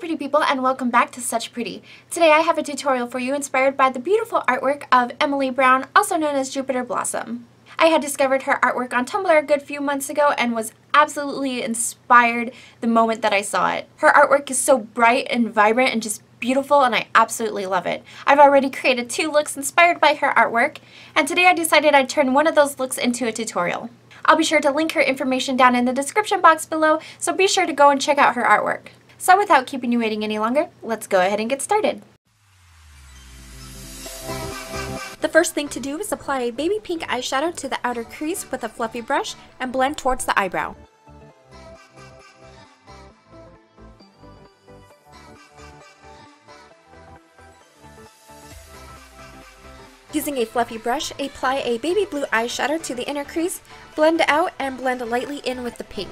pretty people and welcome back to Such Pretty. Today I have a tutorial for you inspired by the beautiful artwork of Emily Brown, also known as Jupiter Blossem. I had discovered her artwork on Tumblr a good few months ago and was absolutely inspired the moment that I saw it. Her artwork is so bright and vibrant and just beautiful and I absolutely love it. I've already created two looks inspired by her artwork and today I decided I'd turn one of those looks into a tutorial. I'll be sure to link her information down in the description box below, so be sure to go and check out her artwork. So without keeping you waiting any longer, let's go ahead and get started. The first thing to do is apply a baby pink eyeshadow to the outer crease with a fluffy brush and blend towards the eyebrow. Using a fluffy brush, apply a baby blue eyeshadow to the inner crease, blend out and blend lightly in with the pink.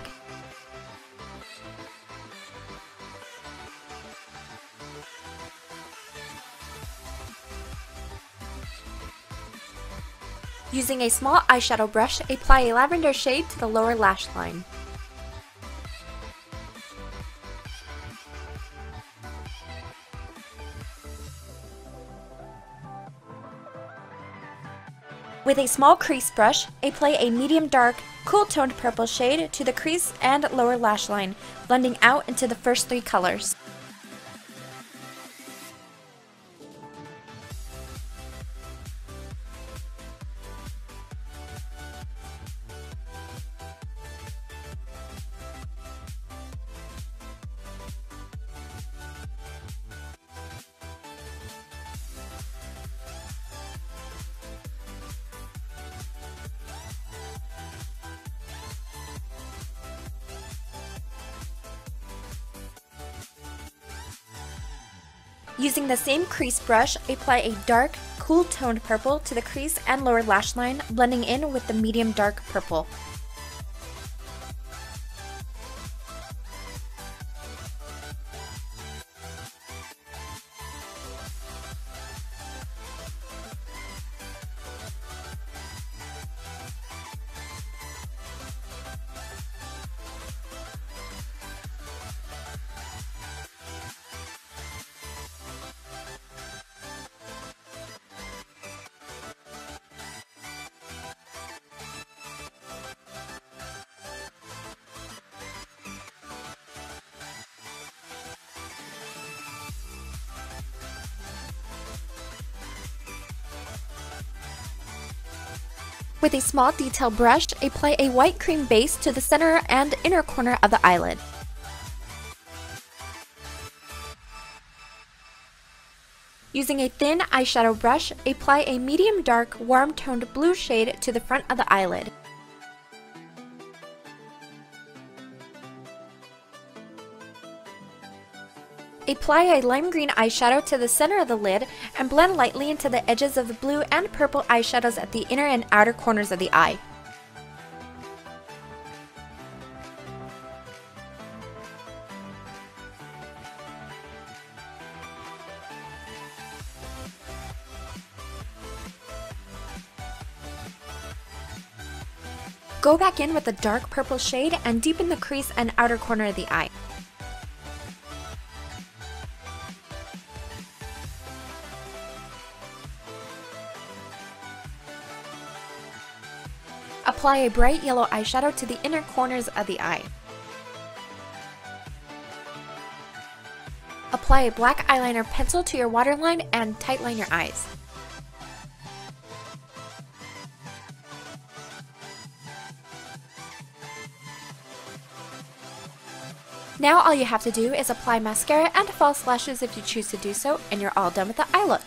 Using a small eyeshadow brush, apply a lavender shade to the lower lash line. With a small crease brush, apply a medium dark, cool toned purple shade to the crease and lower lash line, blending out into the first three colors. Using the same crease brush, apply a dark, cool toned purple to the crease and lower lash line, blending in with the medium dark purple. With a small detail brush, apply a white cream base to the center and inner corner of the eyelid. Using a thin eyeshadow brush, apply a medium dark, warm toned blue shade to the front of the eyelid. Apply a lime green eyeshadow to the center of the lid and blend lightly into the edges of the blue and purple eyeshadows at the inner and outer corners of the eye. Go back in with a dark purple shade and deepen the crease and outer corner of the eye. Apply a bright yellow eyeshadow to the inner corners of the eye. Apply a black eyeliner pencil to your waterline and tightline your eyes. Now all you have to do is apply mascara and false lashes if you choose to do so, and you're all done with the eye look.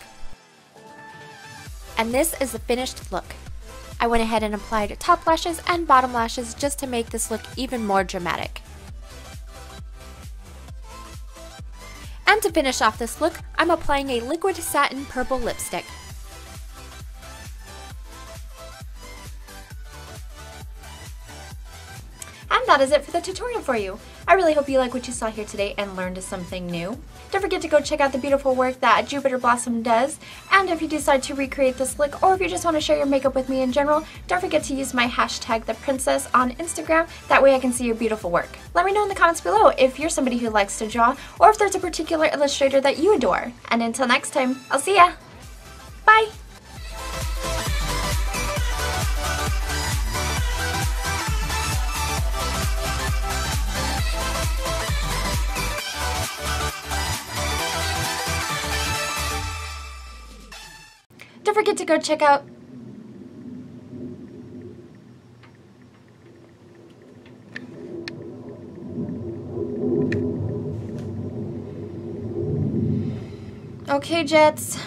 And this is the finished look. I went ahead and applied top lashes and bottom lashes just to make this look even more dramatic. And to finish off this look, I'm applying a liquid satin purple lipstick. That is it for the tutorial for you. I really hope you like what you saw here today and learned something new. Don't forget to go check out the beautiful work that Jupiter Blossem does, and if you decide to recreate this look or if you just want to share your makeup with me in general, don't forget to use my hashtag thepryncess on Instagram, that way I can see your beautiful work. Let me know in the comments below if you're somebody who likes to draw or if there's a particular illustrator that you adore. And until next time, I'll see ya! Bye! Forget to go check out Okay, Jets.